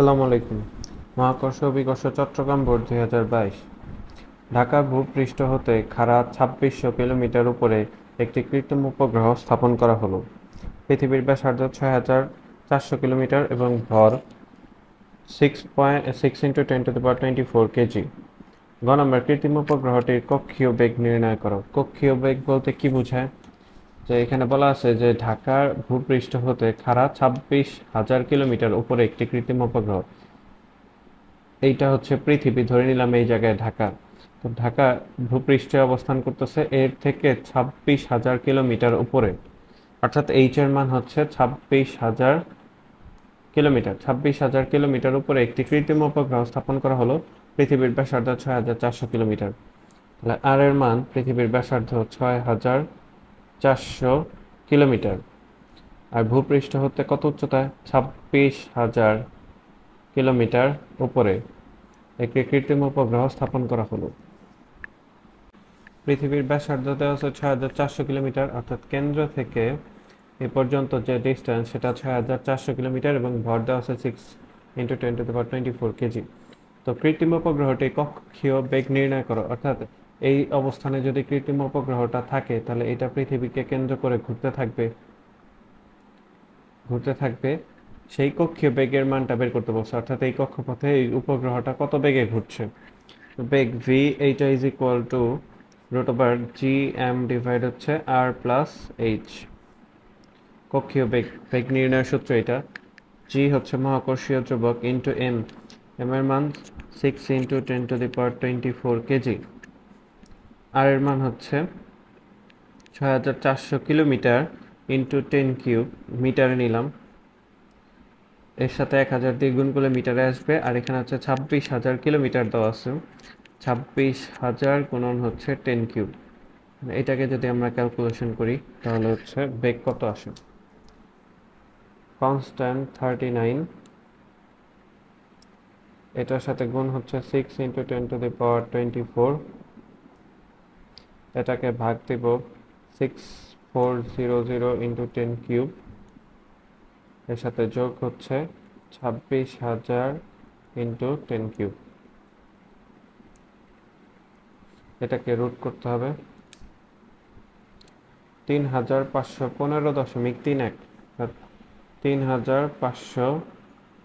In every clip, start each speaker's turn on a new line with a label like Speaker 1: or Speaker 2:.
Speaker 1: আসসালামু আলাইকুম। মহাকর্ষ অভিকর্ষ চট্টগ্রাম বোর্ড দুই হাজার বাইশ। ঢাকা ভূপৃষ্ঠ হতে খাড়া ছাব্বিশশো কিলোমিটার উপরে একটি কৃত্রিম উপগ্রহ স্থাপন করা হলো। পৃথিবীর ব্যাসার্ধ ছয় হাজার চারশো কিলোমিটার এবং ভর six point six into ten to power twenty four kg গ নম্বর কৃত্রিম উপগ্রহটির কক্ষীয় বেগ নির্ণয় করো। কক্ষীয় বেগ বলতে কি বোঝায়? যে এখানে বলা আছে যে ঢাকার ভূপৃষ্ঠ হতে খাড়া ছাব্বিশ হাজার কিলোমিটার উপরে একটি কৃত্রিম উপগ্রহ। এইটা হচ্ছে পৃথিবী, ধরে নিলাম এই জায়গায় ঢাকা। তো ঢাকা ভূপৃষ্ঠে অবস্থান করতেছে, এর থেকে ছাব্বিশ হাজার কিলোমিটার উপরে। অর্থাৎ এইচ এর মান হচ্ছে ছাব্বিশ হাজার কিলোমিটার। ছাব্বিশ হাজার কিলোমিটার উপরে একটি কৃত্রিম উপগ্রহ স্থাপন করা হলো পৃথিবীর ব্যাসার্ধ ছয় হাজার চারশো কিলোমিটার। তাহলে আর এর মান পৃথিবীর ব্যাসার্ধ ছয় হাজার চারশো কিলোমিটার। আর ভূপৃষ্ঠ হতে কত উচ্চতায়? ছাব্বিশ হাজার কিলোমিটার উপরে। একটি কৃত্রিম উপগ্রহ স্থাপন করা হলো। পৃথিবীর ব্যাসার্ধ দেওয়া হচ্ছে ছয় হাজার চারশো কিলোমিটার, অর্থাৎ কেন্দ্র থেকে এ পর্যন্ত যে ডিস্টেন্স সেটা ছয় হাজার চারশো কিলোমিটার এবং ভর দেওয়া আছে six into ten to power twenty four kg তো কৃত্রিম উপগ্রহটি কক্ষীয় বেগ নির্ণয় করো, অর্থাৎ এই অবস্থানে যদি কৃত্রিম উপগ্রহটা থাকে, তাহলে এটা পৃথিবীকে কেন্দ্র করে ঘুরতে থাকবে। ঘুরতে থাকবে। সেই কক্ষীয় বেগের মানটা বের করতে বলছে। অর্থাৎ এই কক্ষপথে এই উপগ্রহটা কত বেগে ঘুরছে? বেগ ভি এইটা is equal to root over G M divide হচ্ছে আর প্লাস এইচ কক্ষীয় বেগ বেগ নির্ণয়ের সূত্র এটা। জি হচ্ছে মহাকর্ষীয় ধ্রুবক ইন্টু এম এম এর মান six into ten to the power twenty four kg R এর মান হচ্ছে ছয় হাজার চারশো কিলোমিটার ইন্টু টেন কিউব মিটারে নিলাম। এর সাথে এক হাজার দিয়ে গুণ করলে মিটারে আসবে। আর এখানে হচ্ছে ছাব্বিশ হাজার কিলোমিটার দেওয়া আছে। ছাব্বিশ হাজার গুণন হচ্ছে টেন কিউব এটাকে যদি আমরা ক্যালকুলেশন করি, তাহলে হচ্ছে বেগ কত আসে? কনস্ট্যান্ট থার্টি নাইন এটার সাথে গুণ হচ্ছে six into ten to the power twenty four এটাকে ভাগ দিব six four zero zero into ten cube এর সাথে যোগ হচ্ছে ছাব্বিশ হাজার ইন্টু টেন কিউব এটাকে রুট করতে হবে তিন হাজার পাঁচশো পনেরো দশমিক তিন এক তিন হাজার পাঁচশো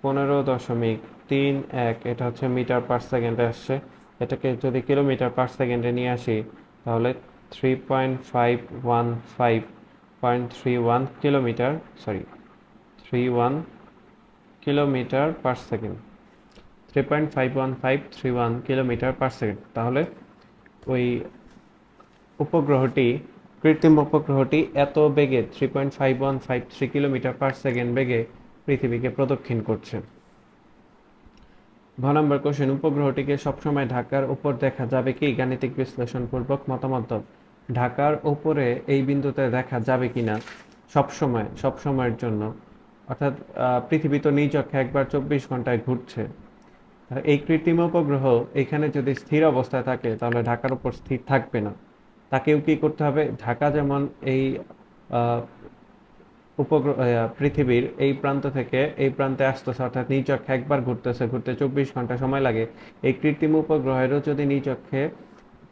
Speaker 1: পনেরো দশমিক তিন এক, এটা হচ্ছে মিটার পার সেকেন্ডে আসছে। এটাকে যদি কিলোমিটার পার সেকেন্ডে নিয়ে আসি তাহলে three point five one five point three one kilometre sorry three one kilometre per second three point five one five three one kilometre per second তাহলে ওই উপগ্রহটি, কৃত্রিম উপগ্রহটি এত বেগে three point five one five three kilometre per second বেগে পৃথিবীকে প্রদক্ষিণ করছে। ভ নম্বর কোশ্চেন উপগ্রহটিকে সবসময় ঢাকার উপর দেখা যাবে কি? গাণিতিক বিশ্লেষণপূর্বক মতামত ঢাকার উপরে এই বিন্দুতে দেখা যাবে কিনা সবসময়, সবসময়ের জন্য। অর্থাৎ পৃথিবী তো নিজ অক্ষে একবার চব্বিশ ঘন্টায় ঘুরছে। এই কৃত্রিম উপগ্রহ এখানে যদি স্থির অবস্থায় থাকে, তাহলে ঢাকার উপর স্থির থাকবে না। তাকেও কি করতে হবে? ঢাকা যেমন এই উপগ্রহ পৃথিবীর এই প্রান্ত থেকে এই প্রান্তে আসতেছে, অর্থাৎ নিজ অক্ষে একবার ঘুরতেছে, ঘুরতে চব্বিশ ঘণ্টা সময় লাগে। এই কৃত্রিম উপগ্রহেরও যদি নিজ অক্ষে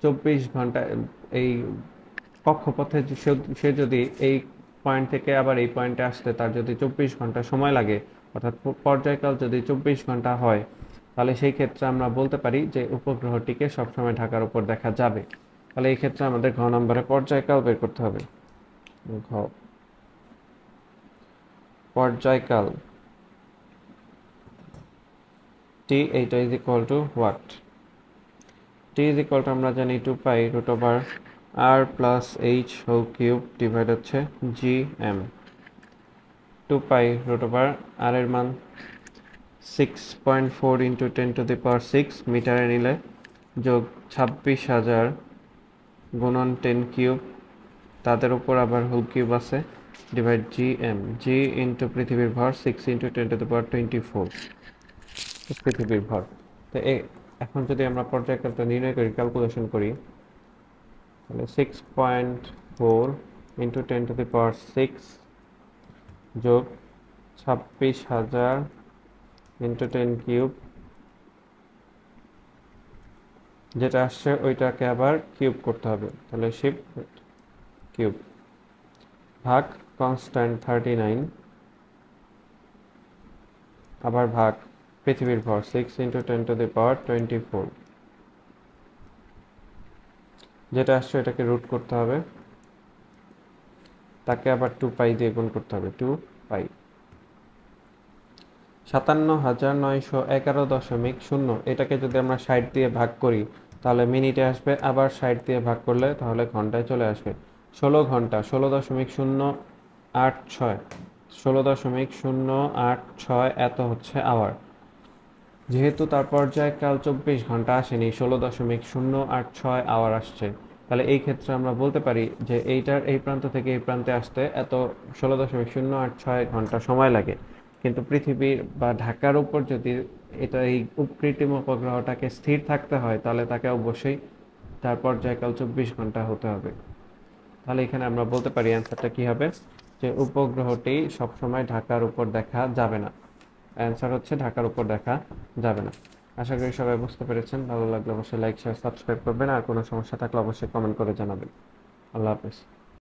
Speaker 1: চব্বিশ ঘণ্টা এই কক্ষপথে সে যদি এই পয়েন্ট থেকে আবার এই পয়েন্টে আসতে তার যদি চব্বিশ ঘণ্টা সময় লাগে, অর্থাৎ পর্যায়কাল যদি চব্বিশ ঘণ্টা হয়, তাহলে সেই ক্ষেত্রে আমরা বলতে পারি যে উপগ্রহটিকে সবসময় ঢাকার উপর দেখা যাবে। তাহলে এই ক্ষেত্রে আমাদের ঘ নম্বরে পর্যায়কাল বের করতে হবে। ঘ পর্যায়কাল। টি এইটা is equal to what T is equal to আমরা জানি two pi root over R plus H whole cube divide হচ্ছে G M two pi root over R এর মান six point four into ten to the power six মিটারে নিলে যোগ ছাব্বিশ হাজার গুণন টেন কিউব তাদের উপর আবার হোল কিউব আছে। Divide G M G into পৃথিবীর ভর six into ten to the power twenty four পৃথিবীর ভর তো এখন যদি আমরা পর্যায়কালটা নির্ণয় করি ক্যালকুলেশন করি, তাহলে six point four into ten to the power six যোগ ছাব্বিশ হাজার ইন্টু টেন কিউব যেটা আসছে ওইটাকে আবার কিউব করতে হবে। তাহলে শিপ কিউব ভাগ কনস্ট্যান্ট থার্টি নাইন আবার ভাগ, পৃথিবীর ভর six into ten to the power twenty four যেটা আসছে এটাকে রুট করতে হবে। তাকে আবার টু পাই দিয়ে গুণ করতে হবে টু পাই সাতান্ন হাজার নয়শো এগারো দশমিক শূন্য, এটাকে যদি আমরা ষাট দিয়ে ভাগ করি, তাহলে মিনিটে আসবে, আবার ষাট দিয়ে ভাগ করলে তাহলে ঘন্টায় চলে আসবে। ষোলো ঘণ্টা, ষোলো দশমিক শূন্য আট ছয়, ষোলো দশমিক শূন্য আট ছয় এত হচ্ছে আওয়ার যেহেতু তার পর্যায়কাল চব্বিশ ঘণ্টা আসেনি, ষোলো দশমিক শূন্য আট ছয় আওয়ার আসছে। তাহলে এই ক্ষেত্রে আমরা বলতে পারি যে এইটার এই প্রান্ত থেকে এই প্রান্তে আসতে এত ষোলো দশমিক শূন্য আট ছয় ঘণ্টা সময় লাগে। কিন্তু পৃথিবীর বা ঢাকার উপর যদি এটা এই উপ- কৃত্রিম উপগ্রহটাকে স্থির থাকতে হয়, তাহলে তাকে অবশ্যই তার পর্যায়কাল চব্বিশ ঘণ্টা হতে হবে। তাহলে এখানে আমরা বলতে পারি অ্যান্সারটা কি হবে? যে উপগ্রহটি সবসময় ঢাকার উপর দেখা যাবে না। অ্যান্সার হচ্ছে ঢাকার উপর দেখা যাবে না। আশা করি সবাই বুঝতে পেরেছেন। ভালো লাগলে অবশ্যই লাইক শেয়ার সাবস্ক্রাইব করবেন। আর কোনো সমস্যা থাকলে অবশ্যই কমেন্ট করে জানাবেন। আল্লাহ হাফেজ।